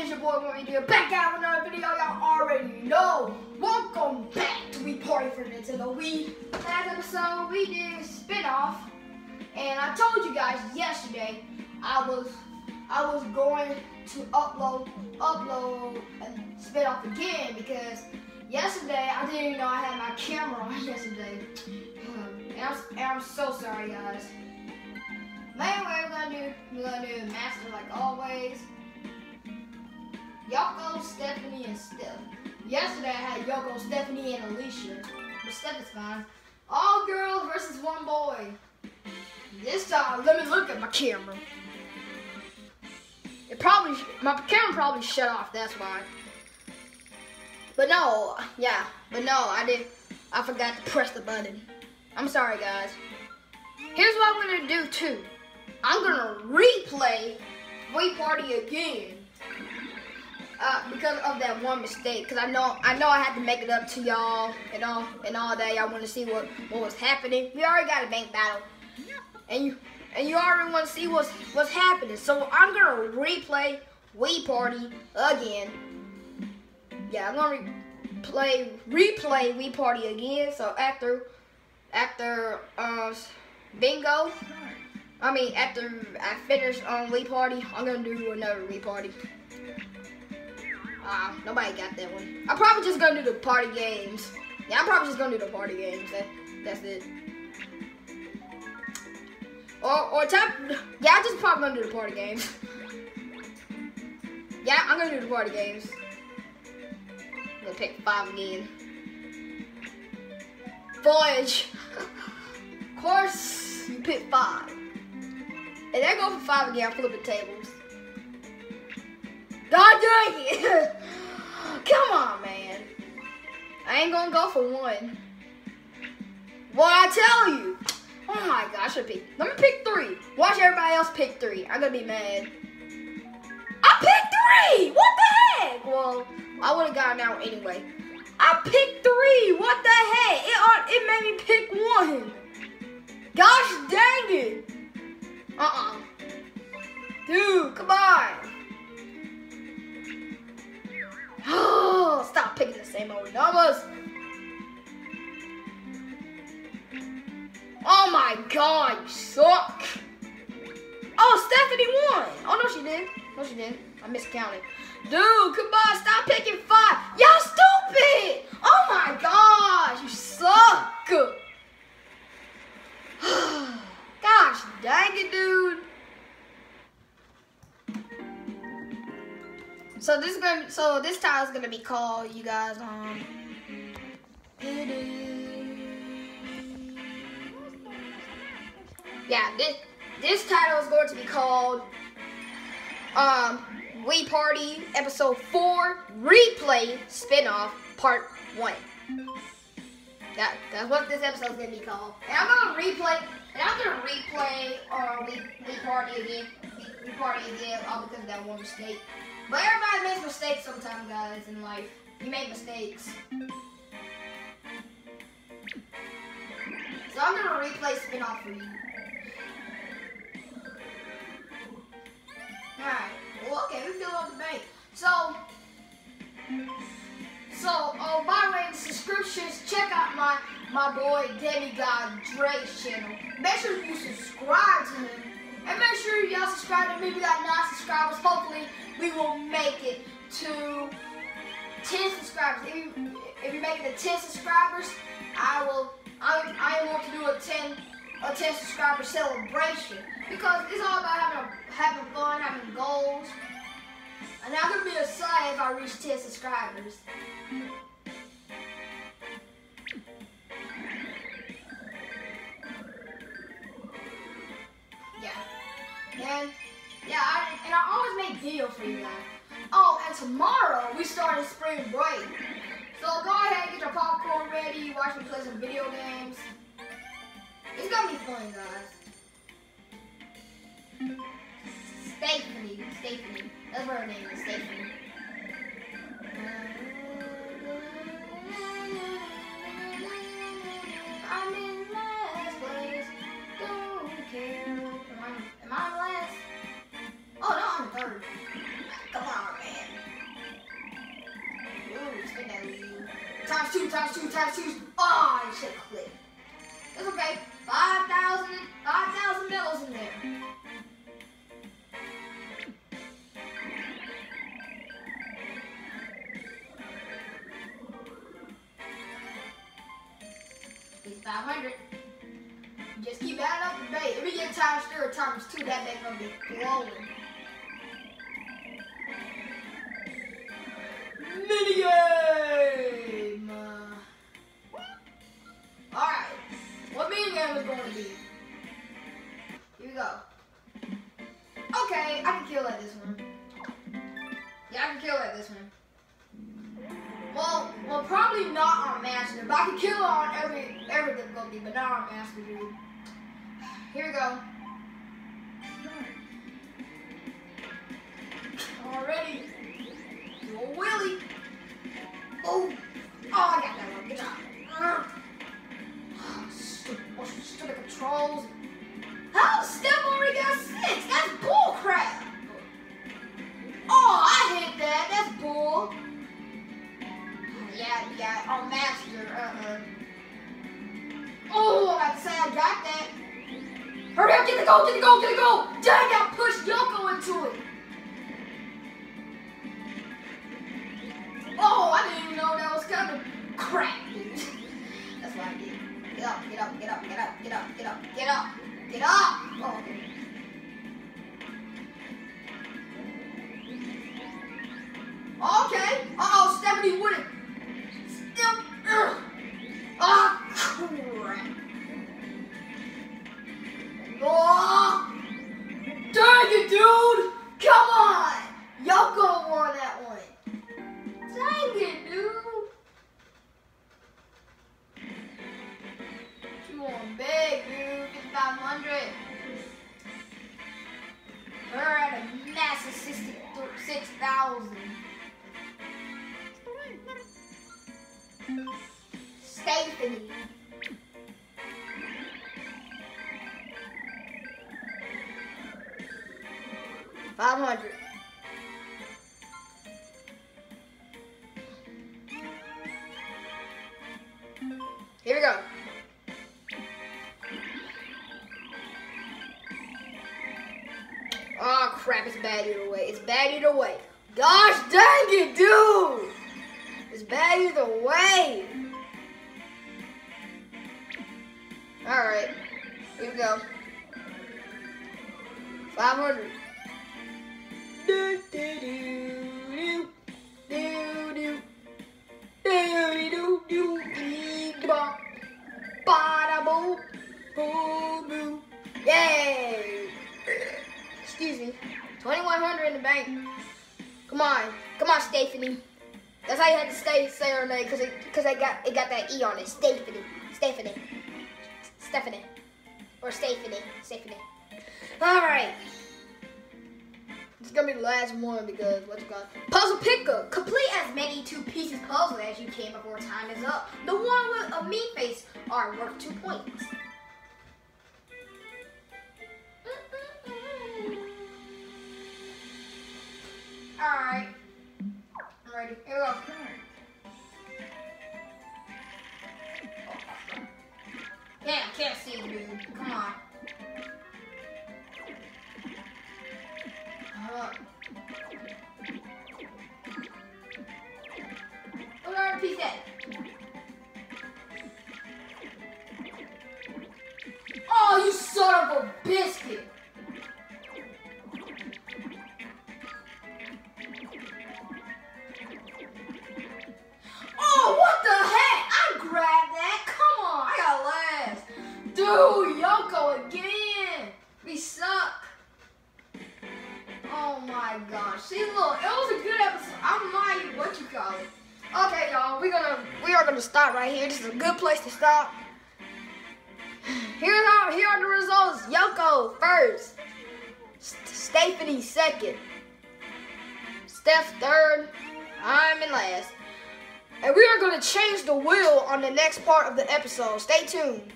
is your boy Warren here, back out with another video. Y'all already know. Welcome back to Wii Party for Nintendo Wii. Last episode we did spin-off, and I told you guys yesterday I was I was going to upload upload a spin-off again because yesterday I didn't even know I had my camera on yesterday. Um, and I'm, and I'm so sorry guys. Anyway, we're gonna do we're gonna do master like always. Yoko, Stephanie, and Steph. Yesterday I had Yoko, Stephanie, and Alicia. But Steph is fine. All girls versus one boy. This time, let me look at my camera. It probably, my camera probably shut off, that's why. But no, yeah, but no, I did, I forgot to press the button. I'm sorry, guys. Here's what I'm gonna do too. I'm gonna replay Wii Party again. Uh, because of that one mistake, because I know I know I had to make it up to y'all and all and all that. Y'all want to see what what was happening. We already got a bank battle, and you and you already want to see what's what's happening. So I'm gonna replay Wii Party again. Yeah, I'm gonna replay replay Wii Party again. So after after uh, bingo, I mean after I finish on um, Wii Party, I'm gonna do another Wii Party. Uh, nobody got that one. I'm probably just gonna do the party games. Yeah, I'm probably just gonna do the party games. That, that's it. Or, or tap. Yeah, I'm just probably gonna do the party games. yeah, I'm gonna do the party games. I'm gonna pick five again. Voyage. of course, you pick five. And then go for five again, I'm flipping tables. God dang it! Come on, man. I ain't gonna go for one. What I tell you? Oh my gosh, I pick. Let me pick three. Watch everybody else pick three. I'm gonna be mad. I picked three! What the heck? Well, I would have gotten out anyway. I picked three. What the heck? It, it made me pick one. Gosh dang it. Uh-uh. Dude, miscounted. Dude, come on, stop picking five. Y'all stupid. Oh my gosh, you suck. Gosh dang it, dude. So this is gonna so this tile is gonna be called you guys um Yeah, this this title is going to be called um Wii Party episode 4 replay spin-off part 1. That that's what this episode is gonna be called. And I'm gonna replay and I'm gonna replay uh we, Wii Party again. Wii Party again all because of that one mistake. But everybody makes mistakes sometimes, guys, in life. You make mistakes. So I'm gonna replay spinoff for you. So, so, oh, by the way, subscriptions, check out my, my boy Demigod Dre's channel. Make sure you subscribe to him. And make sure y'all subscribe to me. We got nine subscribers. Hopefully, we will make it to 10 subscribers. If you, if you make it to 10 subscribers, I will, I, I want to do a 10, a 10 subscriber celebration. Because it's all about having, a, having fun, having goals. And I'm going to be a excited if I reach 10 subscribers. Yeah. And yeah, I, and I always make videos for you guys. Oh, and tomorrow we start in spring break. So go ahead, get your popcorn ready, watch me play some video games. It's gonna be fun, guys. Stephanie. Stephanie. That's what her name is, Stephanie. I'm in last place. Don't care. Am I, am I last? Oh, no, I'm third. Come on, man. Ooh, spin that lead. Times two, times two, times two. Oh, I should have 500. Just keep adding up the bait. If we get times three or times two, that bait gonna be glowing. Difficulty, but not on Master, dude. Here we go. Already. Do a wheelie. Oh. Oh, I got that one. Good job. Uh. Stupid, stupid controls. Get up. Oh, okay. Uh-oh, Stephanie it. Step. Ah. Oh, dang it, dude. Come on. Won that one. Dang it, dude. Big, dude. 500. We're at a massive 66,000. Stephanie. Five hundred. Crap, it's bad either way. It's bad either way. Gosh dang it, dude! It's bad either way. Alright, here we go. 500. Do, do, do, do, do, do. Do, do, do, dee, da, ba, da, boo, boo, boo. 2100 in the bank. Come on. Come on, Stephanie. That's how you had to stay say her name because it because I got it got that E on it. Stephanie. Stephanie. Stephanie. Or Stephanie. Stephanie. Alright. It's gonna be the last one because what's it called? Puzzle picker. Complete as many two pieces puzzle as you can before time is up. The one with a mean face are worth two points. Our piece at. Are gonna stop right here. This is a good place to stop. Here are here are the results. Yoko first. Stephanie second. Steph third. I'm in last. And we are to change the wheel on the next part of the episode. Stay tuned.